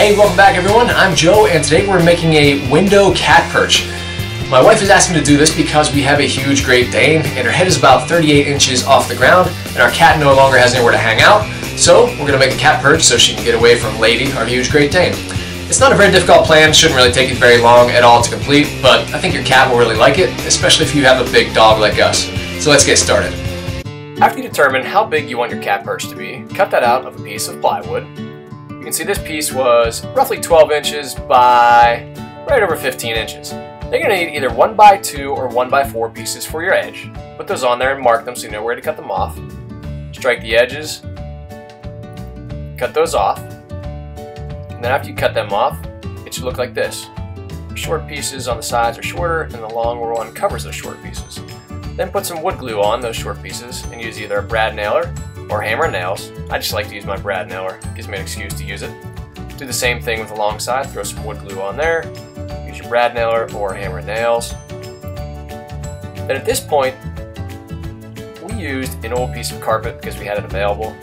Hey, welcome back everyone. I'm Joe and today we're making a window cat perch. My wife has asked me to do this because we have a huge Great Dane and her head is about 38 inches off the ground and our cat no longer has anywhere to hang out. So we're going to make a cat perch so she can get away from Lady, our huge Great Dane. It's not a very difficult plan, shouldn't really take you very long at all to complete, but I think your cat will really like it, especially if you have a big dog like us. So let's get started. After you determine how big you want your cat perch to be, cut that out of a piece of plywood. You can see this piece was roughly 12 inches by right over 15 inches. You're going to need either 1 by 2 or 1 by 4 pieces for your edge. Put those on there and mark them so you know where to cut them off. Strike the edges, cut those off, and then after you cut them off, it should look like this. Short pieces on the sides are shorter and the long one covers those short pieces. Then put some wood glue on those short pieces and use either a brad nailer or hammer nails. I just like to use my brad nailer, gives me an excuse to use it. Do the same thing with the long side, throw some wood glue on there, use your brad nailer or hammer nails. Then at this point, we used an old piece of carpet because we had it available.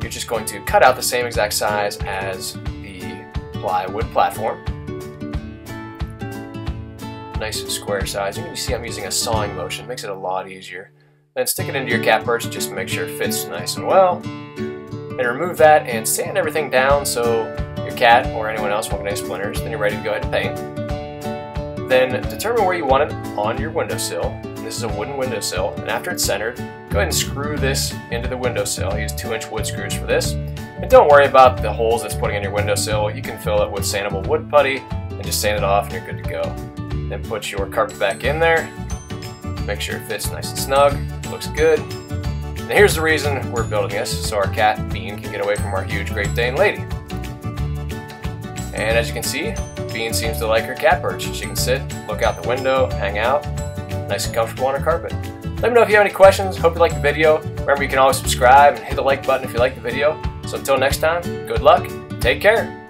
You're just going to cut out the same exact size as the plywood platform nice square size. You can see I'm using a sawing motion, makes it a lot easier. Then stick it into your cat perch just to make sure it fits nice and well. And remove that and sand everything down so your cat or anyone else won't get any splinters. Then you're ready to go ahead and paint. Then determine where you want it on your windowsill. This is a wooden windowsill, and after it's centered, go ahead and screw this into the windowsill. I use 2 inch wood screws for this. And don't worry about the holes that's putting in your windowsill. You can fill it with sandable wood putty and just sand it off and you're good to go. Then put your carpet back in there. Make sure it fits nice and snug. Looks good. And here's the reason we're building this, so our cat, Bean, can get away from our huge Great Dane lady. And as you can see, Bean seems to like her cat perch. She can sit, look out the window, hang out, nice and comfortable on her carpet. Let me know if you have any questions. Hope you like the video. Remember, you can always subscribe and hit the like button if you like the video. So until next time, good luck, take care.